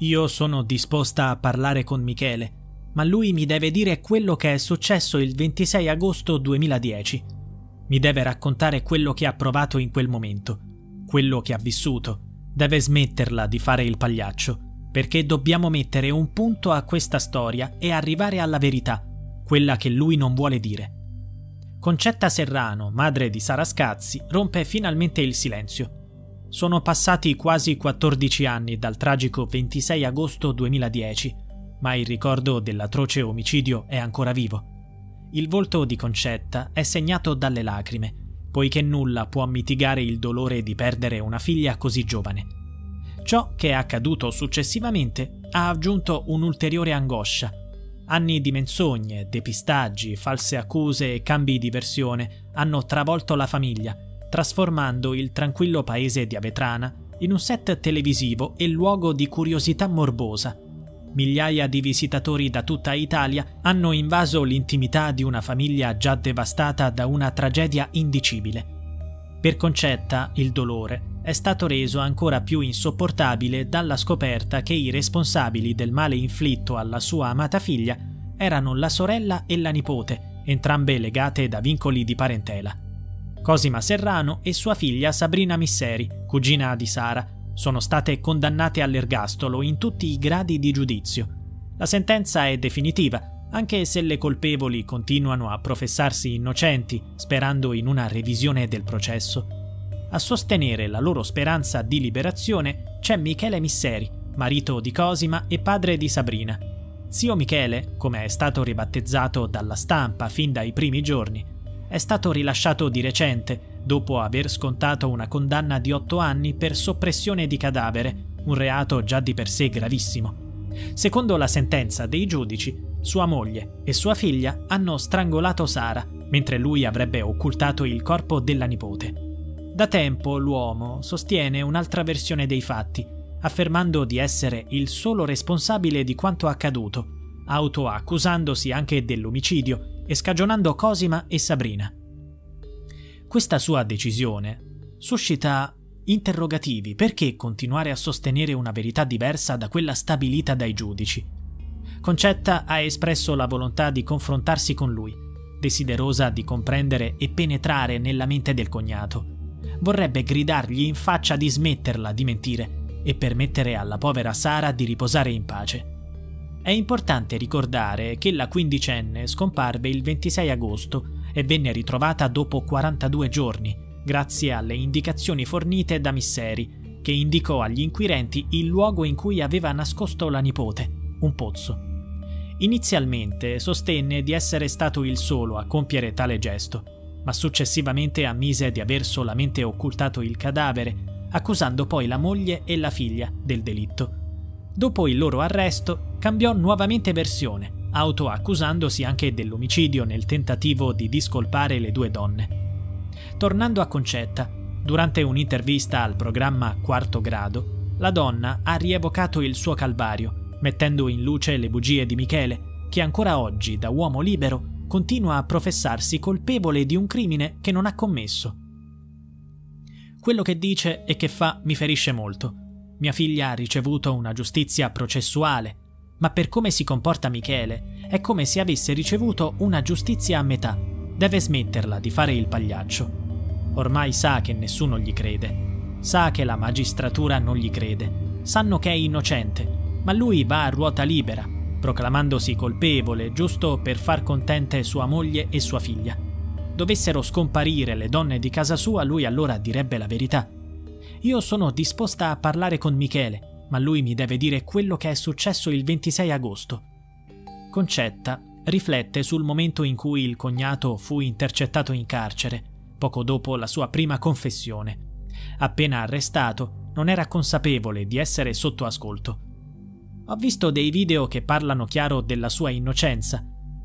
Io sono disposta a parlare con Michele, ma lui mi deve dire quello che è successo il 26 agosto 2010. Mi deve raccontare quello che ha provato in quel momento, quello che ha vissuto. Deve smetterla di fare il pagliaccio, perché dobbiamo mettere un punto a questa storia e arrivare alla verità, quella che lui non vuole dire. Concetta Serrano, madre di Sara Scazzi, rompe finalmente il silenzio. Sono passati quasi 14 anni dal tragico 26 agosto 2010, ma il ricordo dell'atroce omicidio è ancora vivo. Il volto di Concetta è segnato dalle lacrime, poiché nulla può mitigare il dolore di perdere una figlia così giovane. Ciò che è accaduto successivamente ha aggiunto un'ulteriore angoscia. Anni di menzogne, depistaggi, false accuse e cambi di versione hanno travolto la famiglia trasformando il tranquillo paese di Avetrana in un set televisivo e luogo di curiosità morbosa. Migliaia di visitatori da tutta Italia hanno invaso l'intimità di una famiglia già devastata da una tragedia indicibile. Per Concetta, il dolore è stato reso ancora più insopportabile dalla scoperta che i responsabili del male inflitto alla sua amata figlia erano la sorella e la nipote, entrambe legate da vincoli di parentela. Cosima Serrano e sua figlia Sabrina Misseri, cugina di Sara, sono state condannate all'ergastolo in tutti i gradi di giudizio. La sentenza è definitiva, anche se le colpevoli continuano a professarsi innocenti, sperando in una revisione del processo. A sostenere la loro speranza di liberazione c'è Michele Misseri, marito di Cosima e padre di Sabrina. Zio Michele, come è stato ribattezzato dalla stampa fin dai primi giorni, è stato rilasciato di recente, dopo aver scontato una condanna di 8 anni per soppressione di cadavere, un reato già di per sé gravissimo. Secondo la sentenza dei giudici, sua moglie e sua figlia hanno strangolato Sara, mentre lui avrebbe occultato il corpo della nipote. Da tempo l'uomo sostiene un'altra versione dei fatti, affermando di essere il solo responsabile di quanto accaduto, autoaccusandosi anche dell'omicidio e scagionando Cosima e Sabrina. Questa sua decisione suscita interrogativi perché continuare a sostenere una verità diversa da quella stabilita dai giudici. Concetta ha espresso la volontà di confrontarsi con lui, desiderosa di comprendere e penetrare nella mente del cognato. Vorrebbe gridargli in faccia di smetterla di mentire e permettere alla povera Sara di riposare in pace. È importante ricordare che la quindicenne scomparve il 26 agosto e venne ritrovata dopo 42 giorni, grazie alle indicazioni fornite da Misseri, che indicò agli inquirenti il luogo in cui aveva nascosto la nipote, un pozzo. Inizialmente sostenne di essere stato il solo a compiere tale gesto, ma successivamente ammise di aver solamente occultato il cadavere, accusando poi la moglie e la figlia del delitto. Dopo il loro arresto, cambiò nuovamente versione, autoaccusandosi anche dell'omicidio nel tentativo di discolpare le due donne. Tornando a Concetta, durante un'intervista al programma Quarto Grado, la donna ha rievocato il suo calvario, mettendo in luce le bugie di Michele, che ancora oggi, da uomo libero, continua a professarsi colpevole di un crimine che non ha commesso. Quello che dice e che fa mi ferisce molto mia figlia ha ricevuto una giustizia processuale, ma per come si comporta Michele è come se avesse ricevuto una giustizia a metà. Deve smetterla di fare il pagliaccio. Ormai sa che nessuno gli crede. Sa che la magistratura non gli crede. Sanno che è innocente, ma lui va a ruota libera, proclamandosi colpevole giusto per far contente sua moglie e sua figlia. Dovessero scomparire le donne di casa sua, lui allora direbbe la verità io sono disposta a parlare con Michele, ma lui mi deve dire quello che è successo il 26 agosto. Concetta riflette sul momento in cui il cognato fu intercettato in carcere, poco dopo la sua prima confessione. Appena arrestato, non era consapevole di essere sotto ascolto. Ho visto dei video che parlano chiaro della sua innocenza.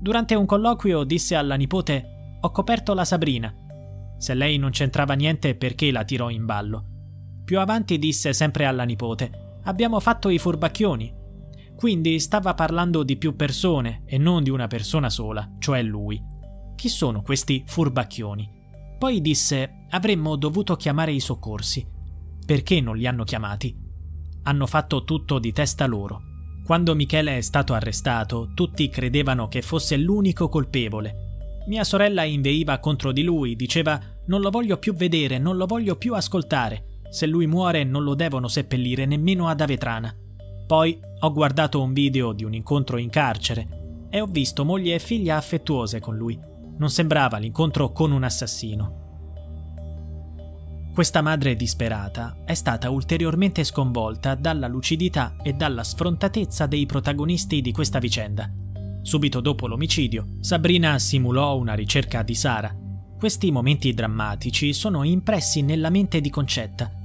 Durante un colloquio disse alla nipote: Ho coperto la Sabrina. Se lei non c'entrava niente, perché la tirò in ballo? Più avanti disse sempre alla nipote: Abbiamo fatto i furbacchioni. Quindi stava parlando di più persone e non di una persona sola, cioè lui. Chi sono questi furbacchioni? Poi disse: Avremmo dovuto chiamare i soccorsi. Perché non li hanno chiamati? Hanno fatto tutto di testa loro. Quando Michele è stato arrestato, tutti credevano che fosse l'unico colpevole. Mia sorella inveiva contro di lui, diceva non lo voglio più vedere, non lo voglio più ascoltare. Se lui muore non lo devono seppellire nemmeno ad Avetrana. Poi ho guardato un video di un incontro in carcere e ho visto moglie e figlia affettuose con lui. Non sembrava l'incontro con un assassino. Questa madre disperata è stata ulteriormente sconvolta dalla lucidità e dalla sfrontatezza dei protagonisti di questa vicenda. Subito dopo l'omicidio, Sabrina simulò una ricerca di Sara. Questi momenti drammatici sono impressi nella mente di Concetta.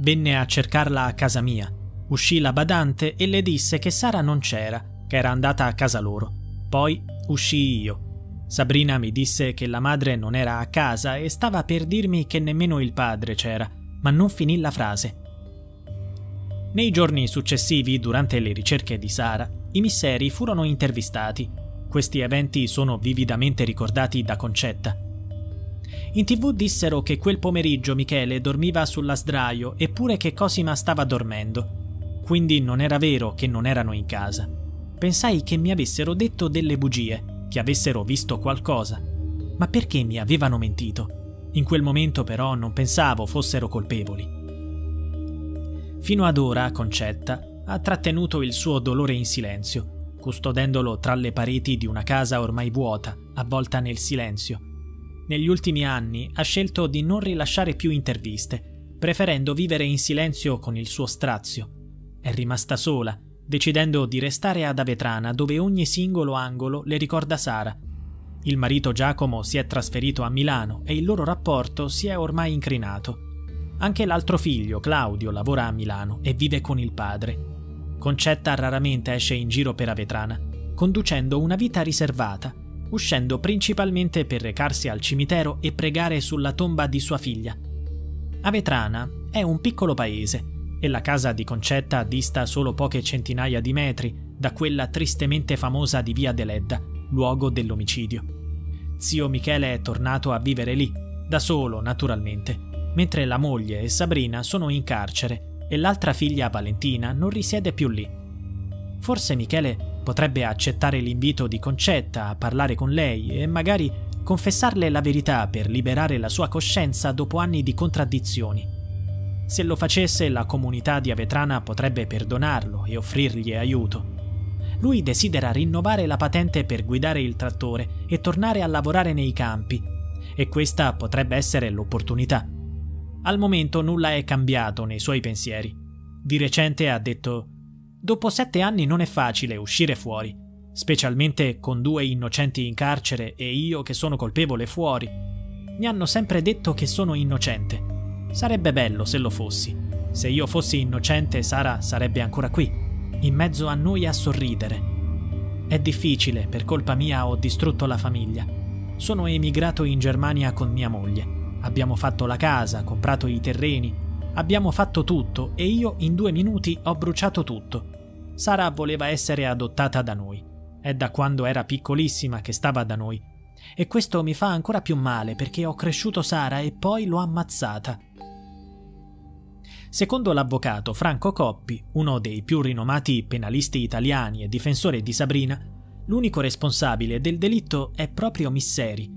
Venne a cercarla a casa mia. Uscì la badante e le disse che Sara non c'era, che era andata a casa loro. Poi uscii io. Sabrina mi disse che la madre non era a casa e stava per dirmi che nemmeno il padre c'era, ma non finì la frase. Nei giorni successivi, durante le ricerche di Sara, i misseri furono intervistati. Questi eventi sono vividamente ricordati da Concetta. In tv dissero che quel pomeriggio Michele dormiva sulla sdraio eppure che Cosima stava dormendo. Quindi non era vero che non erano in casa. Pensai che mi avessero detto delle bugie che avessero visto qualcosa. Ma perché mi avevano mentito? In quel momento però non pensavo fossero colpevoli. Fino ad ora Concetta ha trattenuto il suo dolore in silenzio, custodendolo tra le pareti di una casa ormai vuota, avvolta nel silenzio. Negli ultimi anni ha scelto di non rilasciare più interviste, preferendo vivere in silenzio con il suo strazio. È rimasta sola decidendo di restare ad Avetrana dove ogni singolo angolo le ricorda Sara. Il marito Giacomo si è trasferito a Milano e il loro rapporto si è ormai incrinato. Anche l'altro figlio, Claudio, lavora a Milano e vive con il padre. Concetta raramente esce in giro per Avetrana, conducendo una vita riservata, uscendo principalmente per recarsi al cimitero e pregare sulla tomba di sua figlia. Avetrana è un piccolo paese e la casa di Concetta dista solo poche centinaia di metri da quella tristemente famosa di Via Deledda, luogo dell'omicidio. Zio Michele è tornato a vivere lì, da solo naturalmente, mentre la moglie e Sabrina sono in carcere e l'altra figlia Valentina non risiede più lì. Forse Michele potrebbe accettare l'invito di Concetta a parlare con lei e magari confessarle la verità per liberare la sua coscienza dopo anni di contraddizioni. Se lo facesse, la comunità di Avetrana potrebbe perdonarlo e offrirgli aiuto. Lui desidera rinnovare la patente per guidare il trattore e tornare a lavorare nei campi, e questa potrebbe essere l'opportunità. Al momento nulla è cambiato nei suoi pensieri. Di recente ha detto: Dopo sette anni non è facile uscire fuori, specialmente con due innocenti in carcere e io che sono colpevole fuori. Mi hanno sempre detto che sono innocente. Sarebbe bello se lo fossi. Se io fossi innocente, Sara sarebbe ancora qui, in mezzo a noi a sorridere. È difficile, per colpa mia ho distrutto la famiglia. Sono emigrato in Germania con mia moglie. Abbiamo fatto la casa, comprato i terreni, abbiamo fatto tutto e io in due minuti ho bruciato tutto. Sara voleva essere adottata da noi. È da quando era piccolissima che stava da noi. E questo mi fa ancora più male perché ho cresciuto Sara e poi l'ho ammazzata. Secondo l'avvocato Franco Coppi, uno dei più rinomati penalisti italiani e difensore di Sabrina, l'unico responsabile del delitto è proprio Misseri.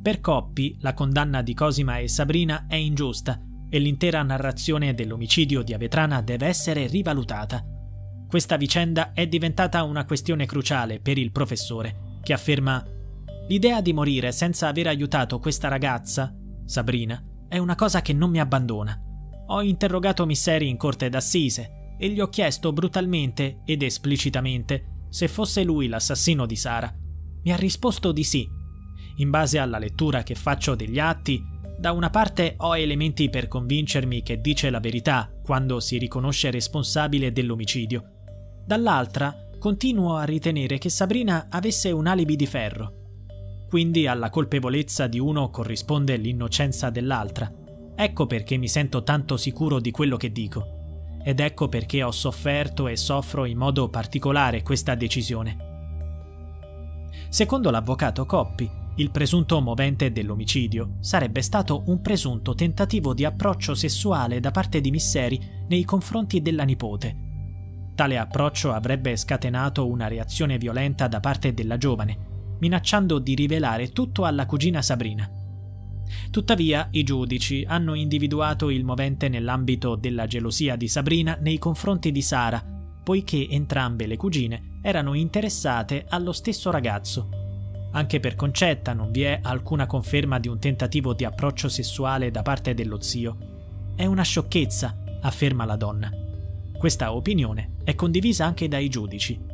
Per Coppi, la condanna di Cosima e Sabrina è ingiusta e l'intera narrazione dell'omicidio di Avetrana deve essere rivalutata. Questa vicenda è diventata una questione cruciale per il professore, che afferma L'idea di morire senza aver aiutato questa ragazza, Sabrina, è una cosa che non mi abbandona. Ho interrogato Misseri in corte d'assise e gli ho chiesto brutalmente ed esplicitamente se fosse lui l'assassino di Sara. Mi ha risposto di sì. In base alla lettura che faccio degli atti, da una parte ho elementi per convincermi che dice la verità quando si riconosce responsabile dell'omicidio. Dall'altra continuo a ritenere che Sabrina avesse un alibi di ferro. Quindi alla colpevolezza di uno corrisponde l'innocenza dell'altra. Ecco perché mi sento tanto sicuro di quello che dico. Ed ecco perché ho sofferto e soffro in modo particolare questa decisione. Secondo l'avvocato Coppi, Il presunto movente dell'omicidio sarebbe stato un presunto tentativo di approccio sessuale da parte di Misseri nei confronti della nipote. Tale approccio avrebbe scatenato una reazione violenta da parte della giovane, minacciando di rivelare tutto alla cugina Sabrina. Tuttavia, i giudici hanno individuato il movente nell'ambito della gelosia di Sabrina nei confronti di Sara, poiché entrambe le cugine erano interessate allo stesso ragazzo anche per Concetta non vi è alcuna conferma di un tentativo di approccio sessuale da parte dello zio. È una sciocchezza, afferma la donna. Questa opinione è condivisa anche dai giudici.